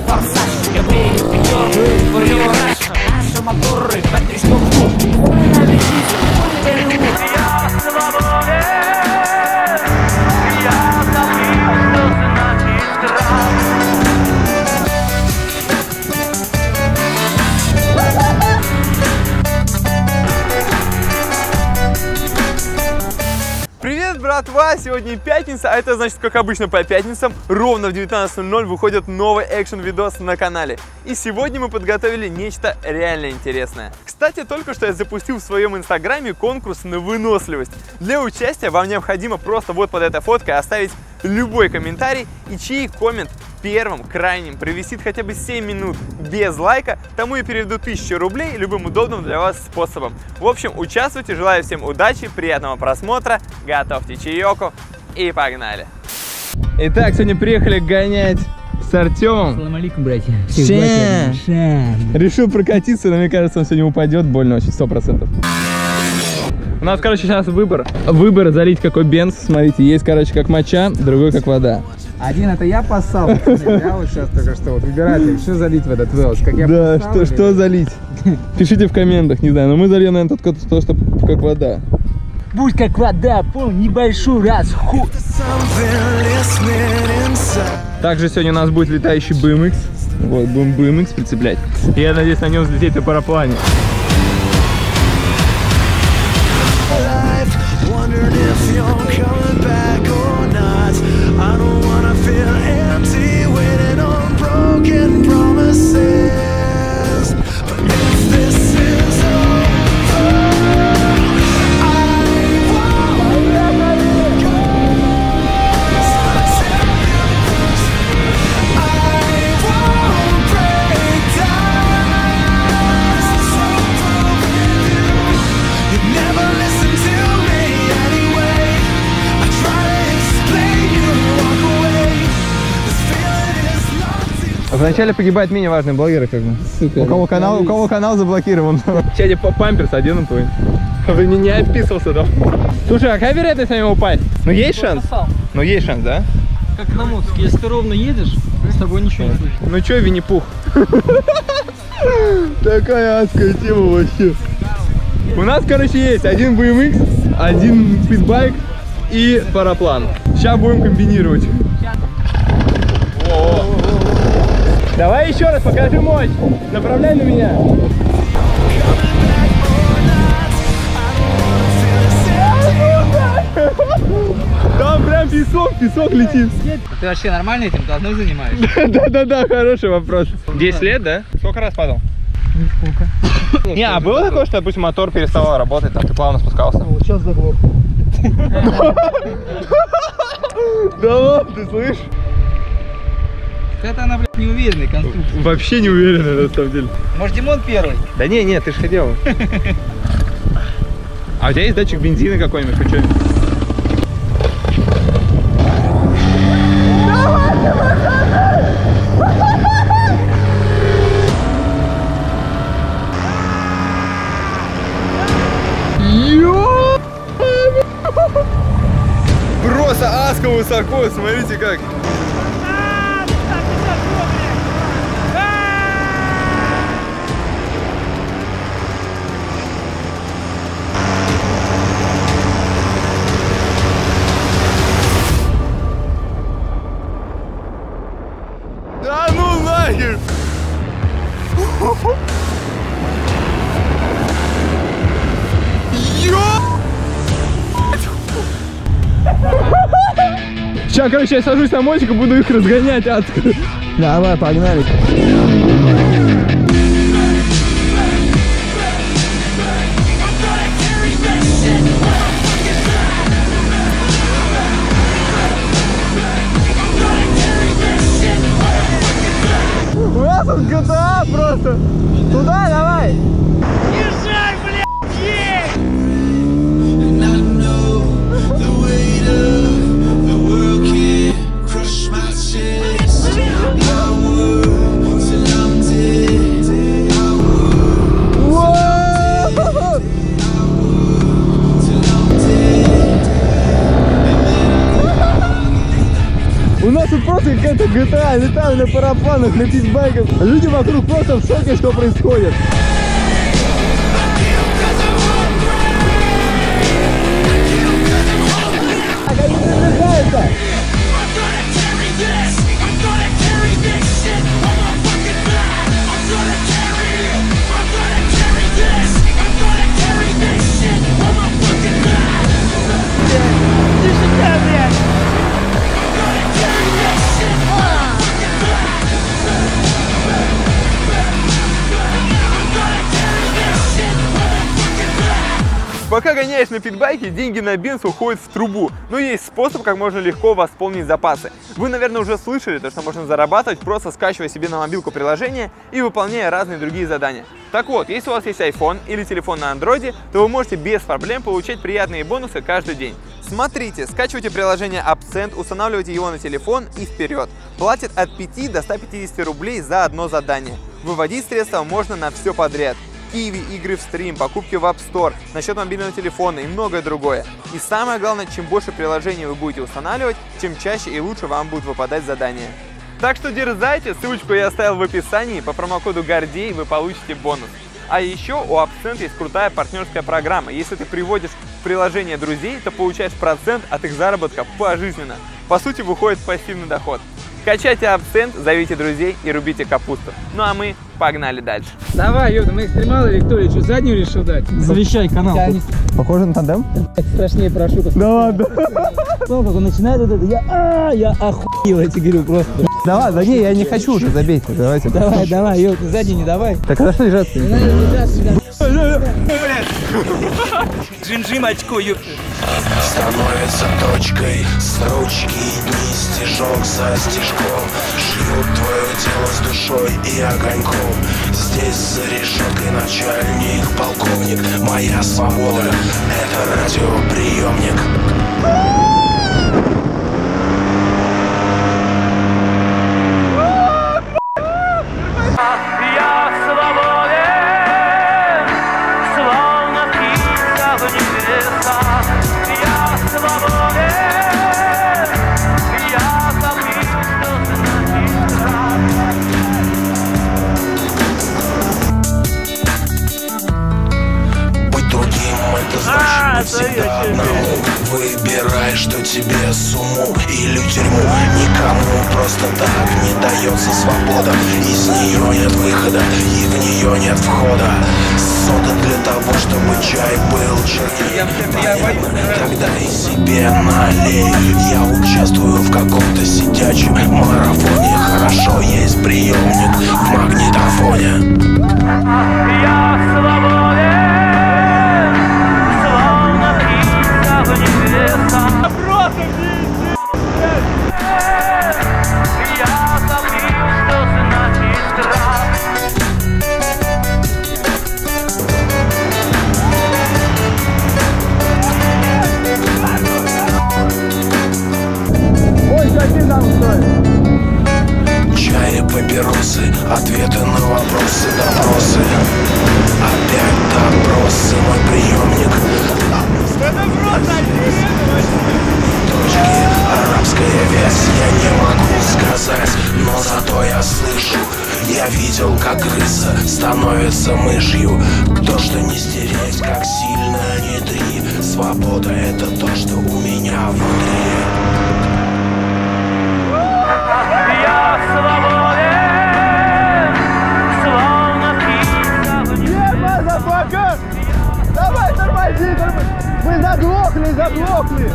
هذا فرسان يا بيه بيور وريو رشا عاشو مضر بدري شكوكو خونا بالجيزة كل الوقت Братва! Сегодня пятница, а это значит, как обычно по пятницам, ровно в 19.00 выходит новый экшен-видос на канале. И сегодня мы подготовили нечто реально интересное. Кстати, только что я запустил в своем инстаграме конкурс на выносливость. Для участия вам необходимо просто вот под этой фоткой оставить любой комментарий, и чей коммент первым, крайним провисит хотя бы 7 минут без лайка, тому я переведу 1000 рублей любым удобным для вас способом. В общем, участвуйте, желаю всем удачи, приятного просмотра, готовьте чаеку и погнали! Итак, сегодня приехали гонять с Артемом. Салам алейкум, братья. Ша. Решил прокатиться, но мне кажется, он сегодня упадет больно очень, сто процентов. У нас, короче, сейчас выбор. Выбор залить какой бенз. Смотрите, есть, короче, как моча, другой как вода. Один это я поссал, я вот сейчас только что вот выбирайте, что залить в этот велос, как я да, поссал что, или- что залить? Пишите в комментах, не знаю, но мы зальем, наверное, тот, то, что как вода. Будь как вода, пол небольшой расход. Также сегодня у нас будет летающий BMX. Вот, будем BMX прицеплять. И я надеюсь на нем взлететь на параплане. Вначале погибают менее важные блогеры, как бы. у, кого канал, у кого канал заблокирован. Чади по памперс одену твой. Вы не, не описался там. Слушай, а какая вероятность на него упасть? Ну есть шанс? Ну есть шанс, да? Как на мотике, если ты ровно едешь, с тобой ничего не слышно. Ну чё, Винни-Пух? Такая адская тема вообще. У нас, короче, есть один BMX, один спидбайк и параплан. Сейчас будем комбинировать. Еще раз, покажи мощь. Направляй на меня. Там прям песок, песок летит. Ты вообще нормально этим давно занимаешься? Да-да-да, хороший вопрос. 10 лет, да? Сколько раз падал? Сколько? Не, а было такое, что, допустим, мотор переставал работать, там ты плавно спускался? Вот сейчас заглох. Да ладно, ты слышишь? Это она, блядь, неуверенная конструкция. Вообще не уверен, на самом деле. Может, Димон первый? Да не, не, ты же хотел. А у тебя есть датчик бензина какой-нибудь, хоть что-нибудь? Просто аска высоко, смотрите как. Сейчас, короче, я сажусь на мотик и буду их разгонять адско. Давай, погнали. У нас тут GTA просто. Просто какая-то GTA, летаем на парапланах, на питбайках. Люди вокруг просто в шоке, что происходит. Пока гоняешь на питбайке, деньги на бенз уходят в трубу. Но есть способ, как можно легко восполнить запасы. Вы, наверное, уже слышали, то, что можно зарабатывать, просто скачивая себе на мобилку приложение и выполняя разные другие задания. Так вот, если у вас есть iPhone или телефон на Android, то вы можете без проблем получать приятные бонусы каждый день. Смотрите, скачивайте приложение Absent, устанавливайте его на телефон и вперед. Платит от 5 до 150 рублей за одно задание. Выводить средства можно на все подряд. Киви, игры в стрим, покупки в App Store, насчет мобильного телефона и многое другое. И самое главное, чем больше приложений вы будете устанавливать, тем чаще и лучше вам будут выпадать задания. Так что дерзайте, ссылочку я оставил в описании, по промокоду Гордей вы получите бонус. А еще у Absent есть крутая партнерская программа. Если ты приводишь в приложение друзей, то получаешь процент от их заработка пожизненно. По сути, выходит пассивный доход. Качайте Absent, зовите друзей и рубите капусту. Ну а мы погнали дальше. Давай, ёпта, мы экстремалы, Виктория, что, заднюю решил дать? Завещай канал. Похоже на тандем? Страшнее прошу. Да ладно. Ну, как он начинает вот это, я, а, я охуел, я тебе говорю, просто. Давай, да не, я не хочу уже, забейте, давайте. Давай, давай, ёпта, сзади не давай. Так хорошо лежат. Не надо лежать. Джим-джим очко, ёпта. становится точкой Строчки дни стежок за стежком. Шьют твое тело с душой и огоньком. Здесь за решеткой начальник, полковник Моя свобода — это радиоприемник Тогда и себе налей. Я участвую в каком-то сидячем марафоне. Хорошо есть приемник в магнитофоне. Я свободен, Свобода — это то, что у меня внутри Я свободен, словно птица в небесах. Давай, тормози, тормози. Мы заглохли, заглохли.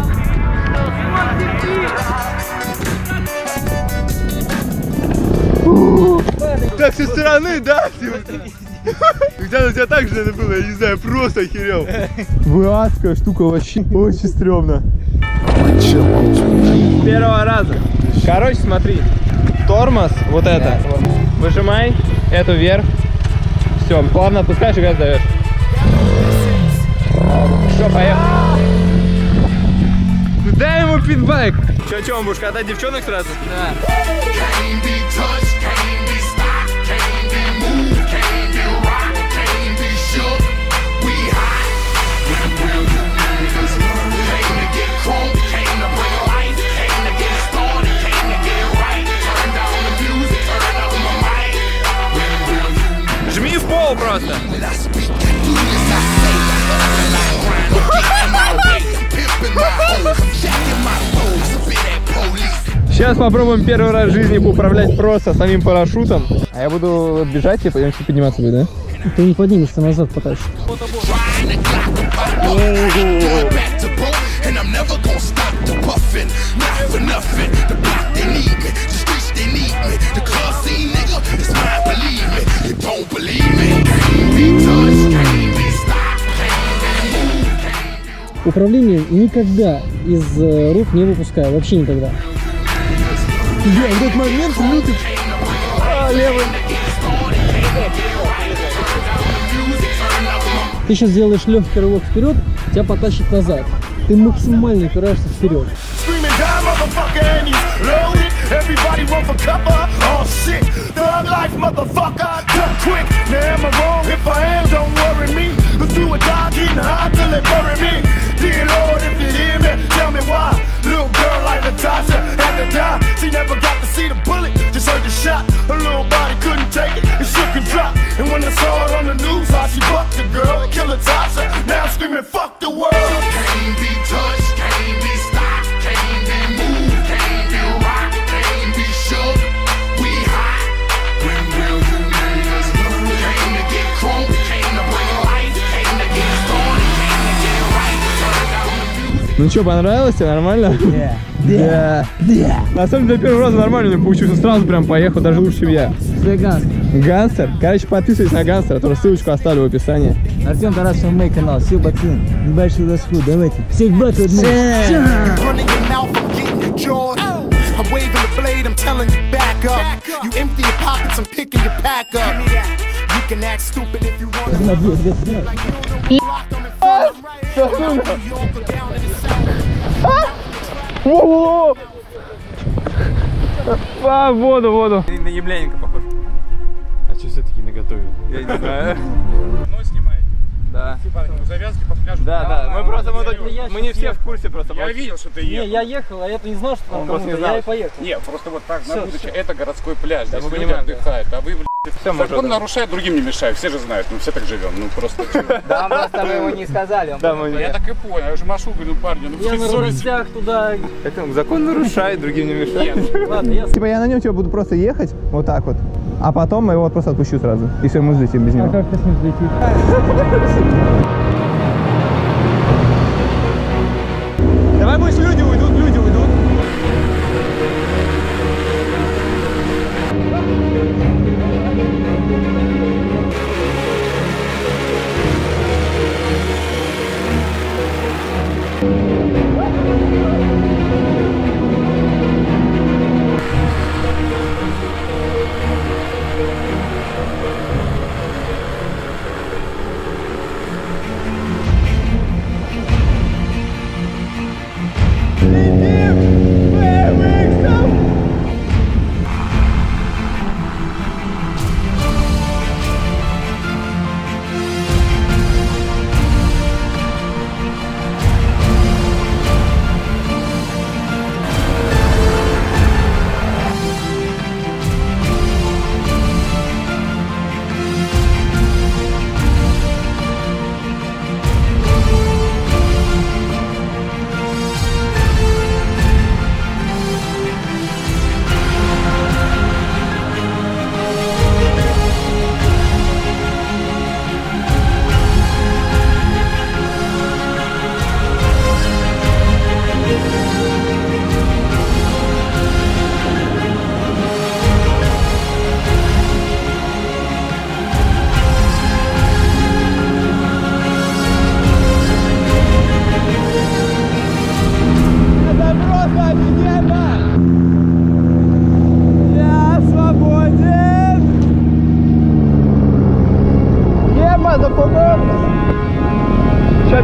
Так со стороны, да? Где у тебя так же это было, я не знаю, просто охерел. Вы адская штука вообще, очень стрёмно. Первого раза. Короче, смотри, тормоз, вот это, выжимай, эту вверх, все, плавно отпускаешь и газ даешь. Все, поехали. Дай ему питбайк. Че, че, он будешь катать девчонок сразу? Да. Сейчас попробуем первый раз в жизни управлять просто самим парашютом. А я буду бежать, и потом подниматься будет, да? Ты не поднимешься назад moved. Управление никогда из э, рук не выпускаю, вообще никогда. Я в этот момент лютый. А, левый. Ты сейчас делаешь легкий рывок вперед, тебя потащит назад. Ты максимально упираешься вперед. Screaming down, motherfucker, and he's loaded. Everybody run for Ну что, понравилось тебе? Нормально? Да. Да. Да. На самом деле, первый раз нормально у меня получился. Сразу прям поехал, даже лучше, чем я. Гангстер. Короче, подписывайтесь на Гангстера, тоже ссылочку оставлю в описании. Артем Тарасов, мой канал. Все, пацаны, небольшую доску, давайте. Всех бат I'm waving the blade, I'm telling you back up. You empty your pockets, I'm picking your pack up. You can act stupid if you want. Во-во! А, воду, воду. На Емельяненко похож. А что все-таки наготовили? Я не знаю. Ну, снимаете. Да. Типа завязки по пляжу. Да, да. Мы просто мы, тут- я мы не все в курсе просто. Я видел, что ты Не, ехал. я ехал, а я-то не знал, что там не кому-то. Я и поехал. Не, просто вот так на будущее. Это городской пляж. Здесь мы люди отдыхают. А вы, блядь, Мы закон уже- нарушает, другим не мешает. Все же знают. Ну, все так живем. Ну, просто... Да, просто мы его не сказали. Да, мы Я так и понял. Я уже машу, говорю, парни, ну, Я на рулях туда. Закон нарушает, другим не мешает. Ладно, я Типа я на нем типа буду просто ехать, вот так вот. А потом мы его вот просто отпущу сразу. И все, мы взлетим без А него. как ты с ним взлетишь?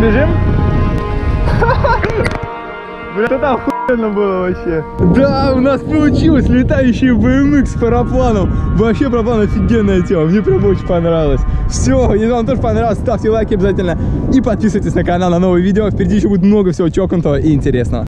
Сейчас бежим? Бля, это охуенно было вообще. Да, у нас получилось летающий BMX с парапланом. Вообще параплан офигенная тема, мне прям очень понравилось. Все, если вам тоже понравилось, ставьте лайки обязательно и подписывайтесь на канал на новые видео. Впереди еще будет много всего чокнутого и интересного.